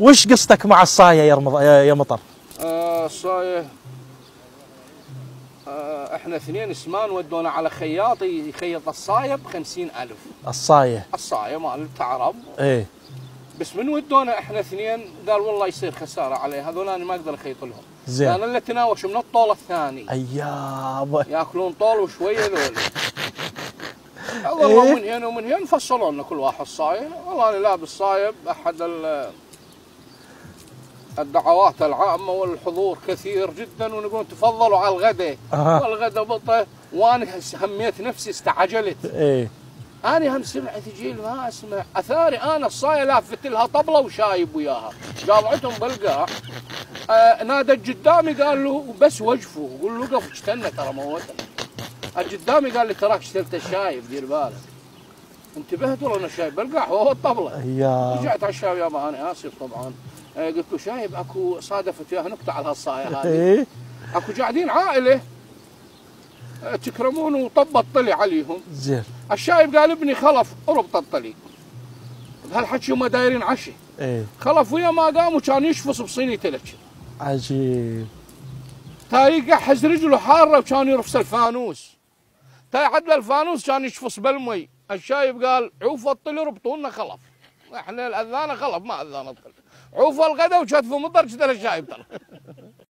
وش قصتك مع الصاية يا رمض... يا مطر؟ آه الصاية آه إحنا اثنين اسمان ودونا على خياط يخيط الصاية بخمسين ألف. الصاية. الصاية مال تعرب إيه. بس من ودونا إحنا اثنين؟ قال والله يصير خسارة عليه. هذول أنا ما أقدر أخيط لهم. زين. أنا اللي تناوش من الطول الثاني. اياب يأكلون طول وشوية ذول. إيه؟ والله من هنا ومن هنا فصلوا لنا كل واحد صايب والله أنا لابس صايب احد ال- الدعوات العامة والحضور كثير جدا ونقول تفضلوا على الغداء. أها. والغداء بطة وأنا هميت نفسي استعجلت. إيه. أنا هم سمعت جيل ما أسمع. أثاري أنا الصاية لافت لها طبلة وشايب وياها. قاطعتهم بالقاع آه نادت قدامي قال له بس وقفوا قول له وقف استنى ترى موتنا قدامي قال لي تراك اشتريت الشايب دير بالك. انتبهت والله أنا شايب بالقاع وهو الطبلة. رجعت على الشايب يابا أنا آسف طبعا. قلت له شايب أكو صادفت وياه نكته على هالصايه هذه. إيه. أكو قاعدين عائلة. آه، تكرمون وطبط طلي عليهم. زين. الشايب قال ابني خلف ربط الطريق بهالحكي هم دايرين عشي. إيه. خلف ويا ما قام وكان يشفص بصينية لك عجيب. تاي يقحز رجله حارة وكان يرفس الفانوس. تاي عدل الفانوس كان يشفص بالمي. الشايب قال عوف الطل ربطونا خلف. إحنا الأذانة خلف ما اذان الطل عوف الغدا وشتفوا مطر كذا الشايب ترى